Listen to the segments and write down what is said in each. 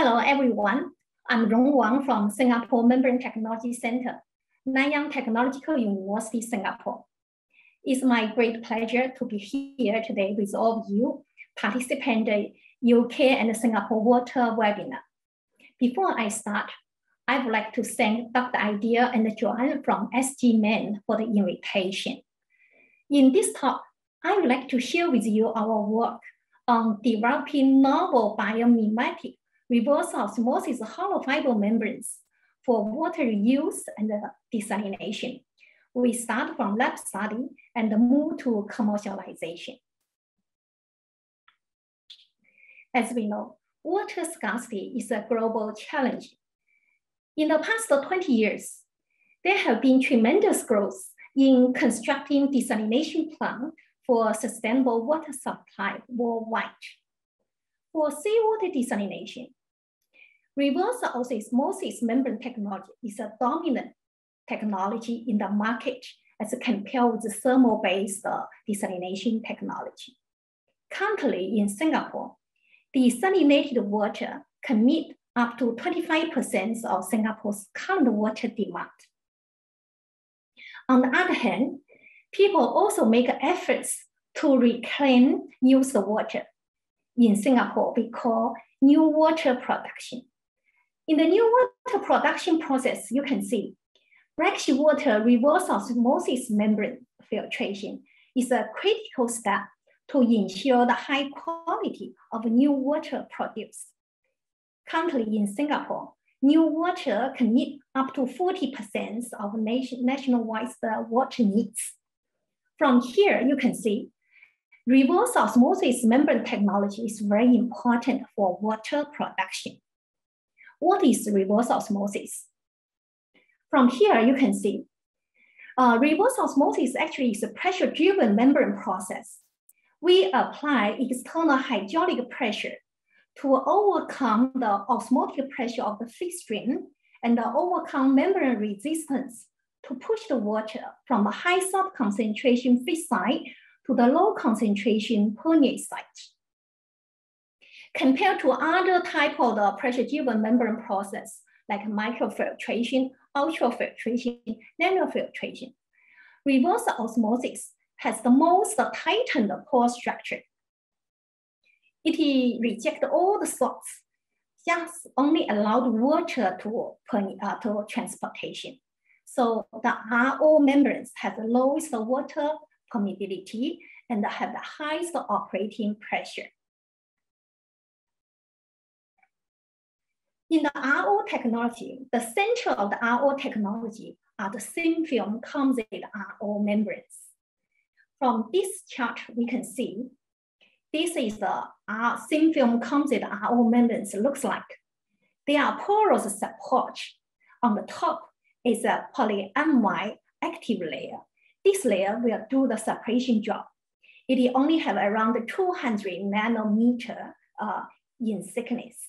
Hello, everyone. I'm Rong Wang from Singapore Membrane Technology Center, Nanyang Technological University, Singapore. It's my great pleasure to be here today with all of you, participant in the UK and Singapore Water webinar. Before I start, I would like to thank Dr. Idea and Joanne from SGMEM for the invitation. In this talk, I would like to share with you our work on developing novel biomimetic reverse osmosis hollow fiber membranes for water reuse and desalination. We start from lab study and move to commercialization. As we know, water scarcity is a global challenge. In the past 20 years, there have been tremendous growth in constructing desalination plant for sustainable water supply worldwide. For seawater desalination, reverse osmosis membrane technology is a dominant technology in the market as compared with the thermal-based desalination technology. Currently in Singapore, desalinated water can meet up to 25% of Singapore's current water demand. On the other hand, people also make efforts to reclaim used water. In Singapore, we call NEWater production. In the new water production process, you can see brackish water reverse osmosis membrane filtration is a critical step to ensure the high quality of NEWater produced. Currently in Singapore, NEWater can meet up to 40% of nation, nationwide water needs. From here, you can see reverse osmosis membrane technology is very important for water production. What is reverse osmosis? From here, you can see uh, reverse osmosis actually is a pressure-driven membrane process. We apply external hydraulic pressure to overcome the osmotic pressure of the feed stream and overcome membrane resistance to push the water from a high salt concentration feed site to the low concentration permeate site. Compared to other type of the pressure-driven membrane process, like microfiltration, ultrafiltration, nanofiltration, reverse osmosis has the most tightened pore structure it rejects all the salts, just only allowed water to, uh, to transportation. So the RO membranes have the lowest water permeability and have the highest operating pressure. In the RO technology, the center of the RO technology are the thin film composite RO membranes. From this chart, we can see this is the uh, thin film composite RO membranes looks like. They are porous support. On the top is a polyamide active layer. This layer will do the separation job. It only have around 200 nanometer uh, in thickness.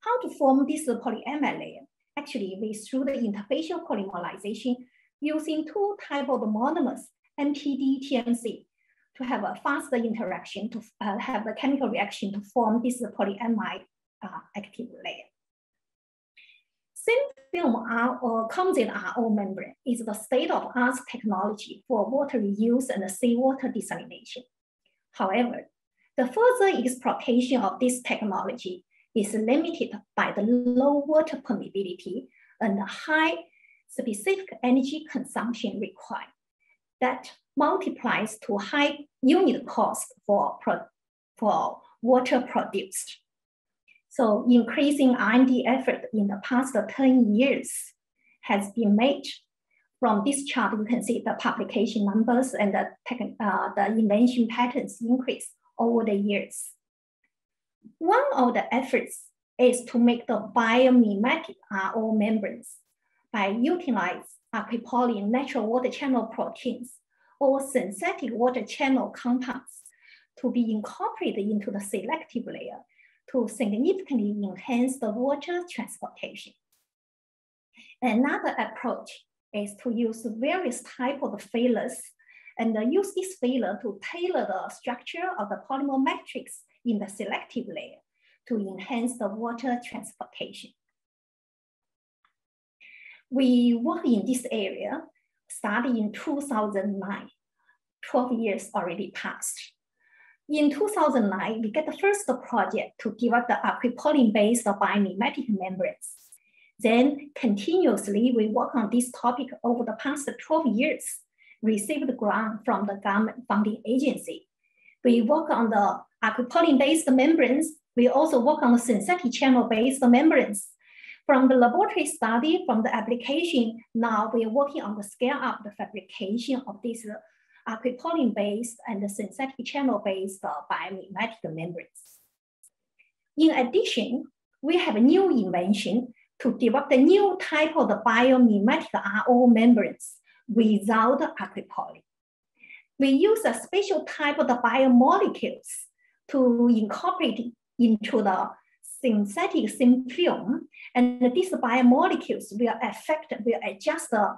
How to form this polyamide layer? Actually, we through the interfacial polymerization using two type of monomers, MPD, TMC, to have a faster interaction, to uh, have a chemical reaction to form this polyamide uh, active layer. Thin film R or composite RO membrane is the state-of-art technology for water reuse and seawater desalination. However, the further exploitation of this technology is limited by the low water permeability and the high specific energy consumption required that multiplies to high unit cost for, for water produced. So increasing R&D effort in the past 10 years has been made. From this chart, you can see the publication numbers and the, uh, the invention patents increase over the years. One of the efforts is to make the biomimetic RO membranes by utilizing aquaporin natural water channel proteins or synthetic water channel compounds to be incorporated into the selective layer to significantly enhance the water transportation. Another approach is to use various type of fillers and use this filler to tailor the structure of the polymer matrix in the selective layer to enhance the water transportation. We work in this area starting in 2009. 12 years already passed. In 2009, we get the first project to develop the aquaporin-based biomimetic membranes. Then continuously, we work on this topic over the past 12 years, received grant from the government funding agency. We work on the aquaporin-based membranes. We also work on the synthetic channel-based membranes. From the laboratory study, from the application, now we are working on the scale up the fabrication of these uh, aquaporin-based and the synthetic channel-based uh, biomimetic membranes. In addition, we have a new invention to develop the new type of the biomimetic RO membranes without aquaporin. We use a special type of the biomolecules to incorporate into the synthetic thin film, and these biomolecules will affect, will adjust the,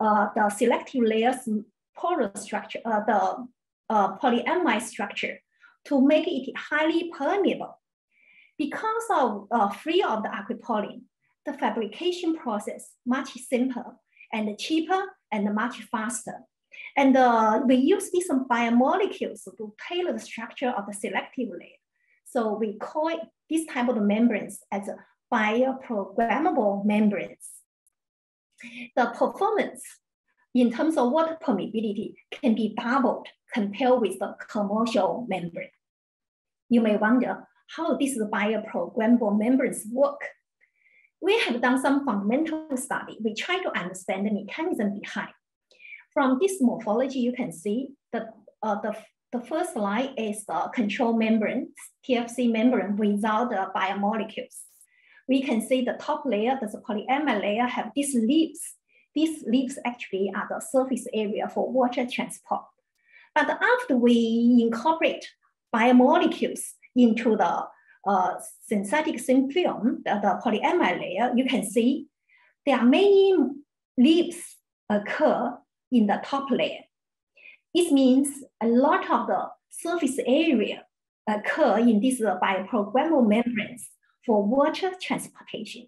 uh, the selective layers porous structure, uh, the uh, polyamide structure to make it highly permeable. Because of uh, free of the aquaporin, the fabrication process much simpler and cheaper and much faster. And uh, we use these biomolecules to tailor the structure of the selective layer. So we call it, this type of membranes as bioprogrammable membranes. The performance in terms of water permeability can be doubled compared with the commercial membrane. You may wonder how these bioprogrammable membranes work. We have done some fundamental study. We try to understand the mechanism behind. From this morphology, you can see that uh, the, the first line is the control membrane, TFC membrane without the biomolecules. We can see the top layer, the polyamide layer, have these leaves these leaves actually are the surface area for water transport. But after we incorporate biomolecules into the uh, synthetic thin film, the, the polyamide layer, you can see there are many leaves occur in the top layer. It means a lot of the surface area occur in these bioprogrammable membranes for water transportation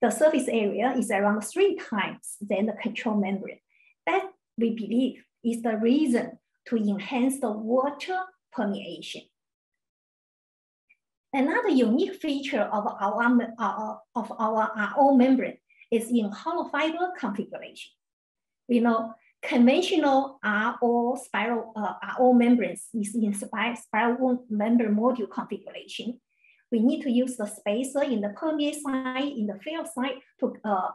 the surface area is around three times than the control membrane. That we believe is the reason to enhance the water permeation. Another unique feature of our, uh, of our RO membrane is in hollow fiber configuration. We know conventional RO spiral uh, RO membranes is in spiral membrane module configuration we need to use the spacer in the permeate side, in the field side to, uh,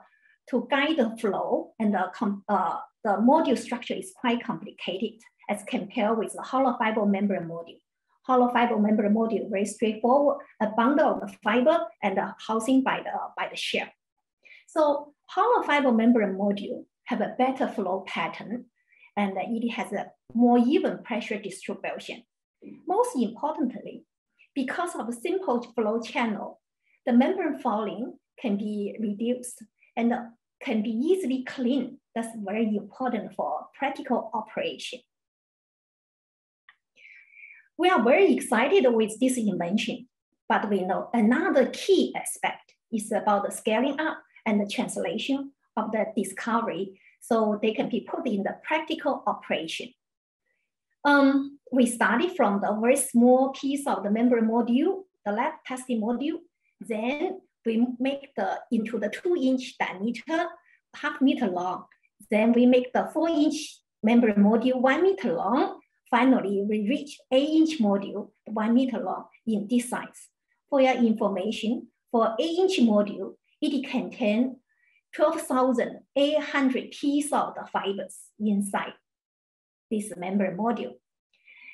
to guide the flow and the, uh, the module structure is quite complicated as compared with the hollow fiber membrane module. Hollow fiber membrane module, very straightforward, a bundle of the fiber and the housing by the, by the shell. So hollow fiber membrane module have a better flow pattern and it has a more even pressure distribution. Most importantly, because of a simple flow channel, the membrane fouling can be reduced and can be easily cleaned. That's very important for practical operation. We are very excited with this invention, but we know another key aspect is about the scaling up and the translation of the discovery so they can be put in the practical operation. Um, we started from the very small piece of the membrane module, the lab testing module. Then we make the into the two inch diameter, half meter long. Then we make the four inch membrane module one meter long. Finally, we reach eight inch module, one meter long in this size. For your information, for eight inch module, it contains 12,800 pieces of the fibers inside this membrane module.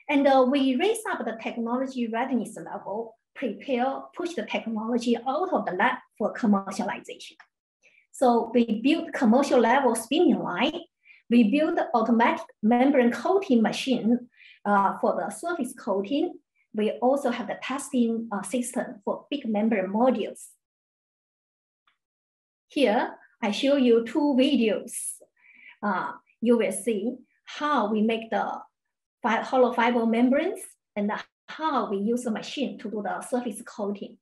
And uh, we raise up the technology readiness level, prepare, push the technology out of the lab for commercialization. So we built commercial level spinning line. We built automatic membrane coating machine uh, for the surface coating. We also have the testing uh, system for big membrane modules. Here, I show you two videos. Uh, you will see how we make the hollow fiber membranes and how we use the machine to do the surface coating.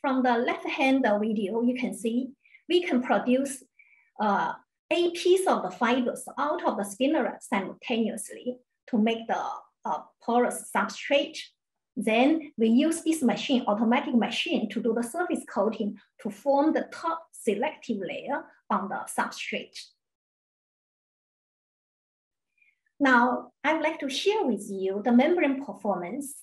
From the left-hand video, you can see we can produce uh, a piece of the fibers out of the spinneret simultaneously to make the uh, porous substrate. Then we use this machine, automatic machine, to do the surface coating to form the top selective layer on the substrate. Now, I'd like to share with you the membrane performance.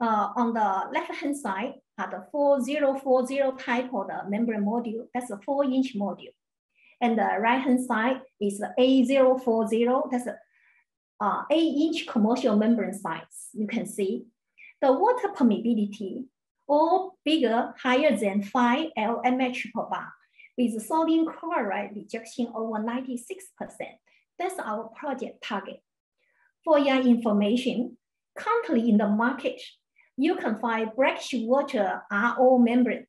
Uh, on the left-hand side are the 4040 type of the membrane module. That's a four inch module. And the right-hand side is the 8040. That's a uh, 8 inch commercial membrane size. You can see the water permeability or bigger, higher than 5 LMH per bar with sodium chloride rejection over 96%. That's our project target. For your information, currently in the market, you can find brackish water RO membranes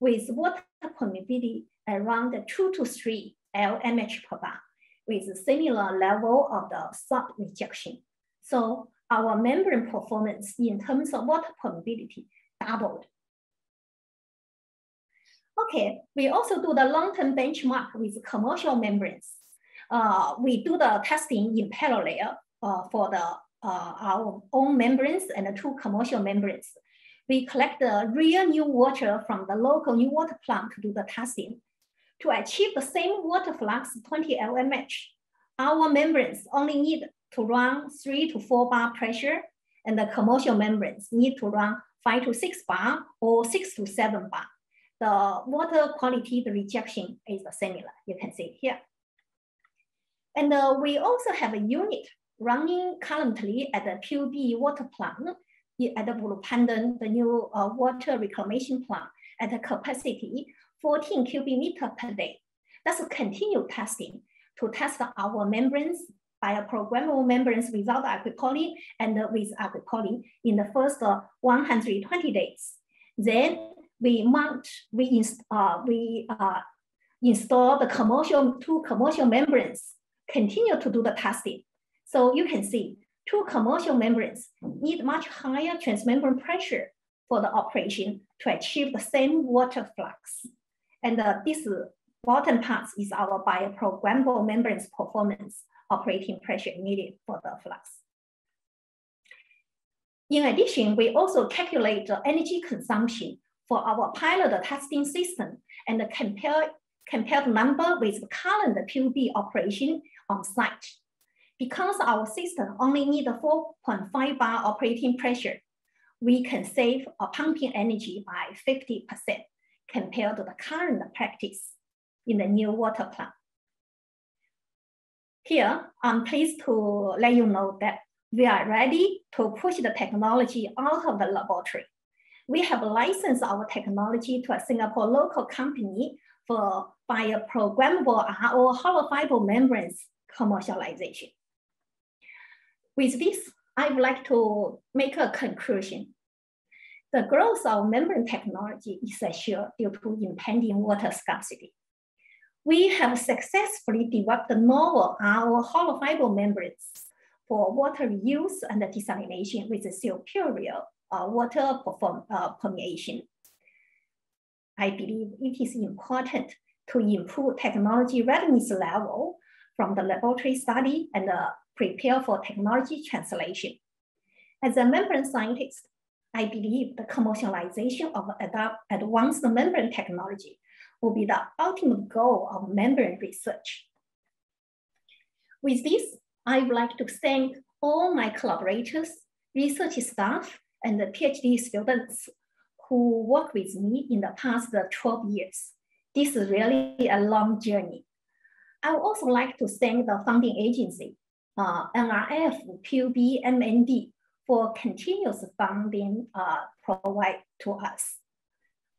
with water permeability around 2 to 3 LMH per bar with a similar level of the salt rejection. So our membrane performance in terms of water permeability doubled. Okay, we also do the long-term benchmark with commercial membranes. Uh, we do the testing in parallel uh, for the uh, our own membranes and the two commercial membranes. We collect the real NEWater from the local NEWater plant to do the testing. To achieve the same water flux, 20 LMH, our membranes only need to run three to four bar pressure, and the commercial membranes need to run five to six bar or six to seven bar. The water quality, the rejection is similar, you can see here. And uh, we also have a unit running currently at the PUB water plant at the Ulu Pandan, the new uh, water reclamation plant at a capacity 14 cubic meter per day. That's a continued testing to test our membranes bioprogrammable membranes without aquaporin and with aquaporin in the first uh, 120 days. Then we mount, we, inst uh, we uh, install the commercial, two commercial membranes, continue to do the testing. So you can see two commercial membranes need much higher transmembrane pressure for the operation to achieve the same water flux. And uh, this bottom part is our bioprogrammable membranes performance operating pressure needed for the flux. In addition, we also calculate the energy consumption for our pilot testing system and compare, compare the number with the current PUB operation on site. Because our system only needs 4.5 bar operating pressure, we can save a pumping energy by 50% compared to the current practice in the NEWater plant. Here, I'm pleased to let you know that we are ready to push the technology out of the laboratory. We have licensed our technology to a Singapore local company for bioprogrammable RO hollow fiber membranes commercialization. With this, I would like to make a conclusion. The growth of membrane technology is assured due to impending water scarcity we have successfully developed novel our hollow fiber membranes for water reuse and desalination with superior uh, water perform, uh, permeation. I believe it is important to improve technology readiness level from the laboratory study and uh, prepare for technology translation. As a membrane scientist, I believe the commercialization of advanced membrane technology will be the ultimate goal of membrane research. With this, I would like to thank all my collaborators, research staff, and the PhD students who worked with me in the past 12 years. This is really a long journey. I would also like to thank the funding agency, uh, NRF, PUB, MND, for continuous funding uh, provide to us.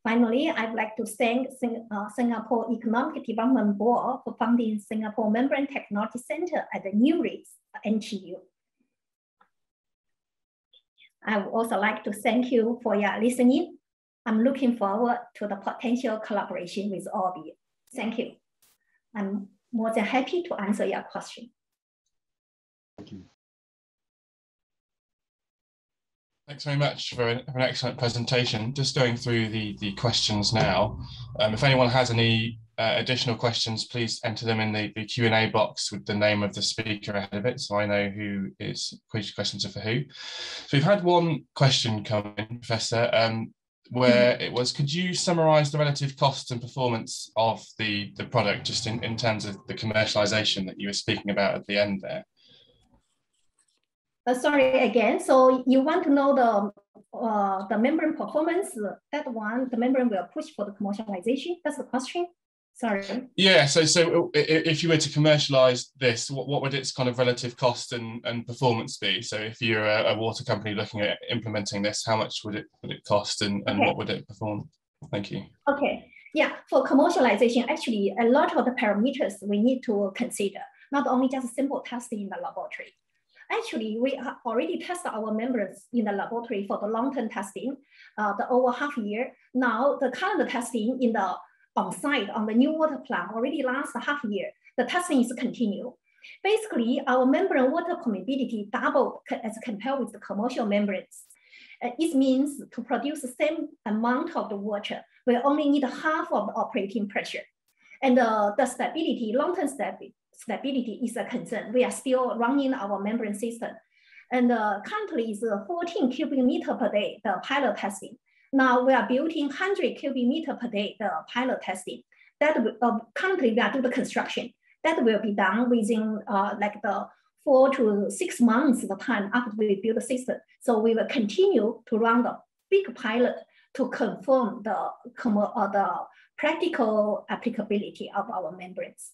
Finally, I'd like to thank Sing uh, Singapore Economic Development Board for funding Singapore Membrane Technology Center at the NEWRI NTU. I would also like to thank you for your listening. I'm looking forward to the potential collaboration with all of you. Thank you. I'm more than happy to answer your question. Thanks very much for an, for an, excellent presentation. Just going through the, the questions now. Um, if anyone has any uh, additional questions, please enter them in the, the Q&A box with the name of the speaker ahead of it, so I know who is, which questions are for who. So we've had one question come in, Professor, um, where it was, could you summarize the relative costs and performance of the, the product just in, in terms of the commercialization that you were speaking about at the end there? Uh, sorry again. So you want to know the uh, the membrane performance? That one, the membrane will push for the commercialization. That's the question. Sorry. Yeah. So so if you were to commercialize this, what, what would its kind of relative cost and, and performance be? So if you're a, a water company looking at implementing this, how much would it would it cost and, and okay. what would it perform? Thank you. Okay. Yeah. For commercialization, actually, a lot of the parameters we need to consider. Not only just simple testing in the laboratory Actually, we already tested our members in the laboratory for the long-term testing, uh, the over half year. Now the current testing in the on-site on the NEWater plant already last half year. The testing is continue. Basically, our membrane water permeability double as compared with the commercial membranes. Uh, it means to produce the same amount of the water, we only need half of the operating pressure. And uh, the stability, long-term stability, stability is a concern. We are still running our membrane system. And uh, currently is 14 cubic meter per day, the pilot testing. Now we are building 100 cubic meter per day, the pilot testing. That uh, currently we are doing the construction. That will be done within uh, like the four to six months the time after we build the system. So we will continue to run the big pilot to confirm the, uh, the practical applicability of our membranes.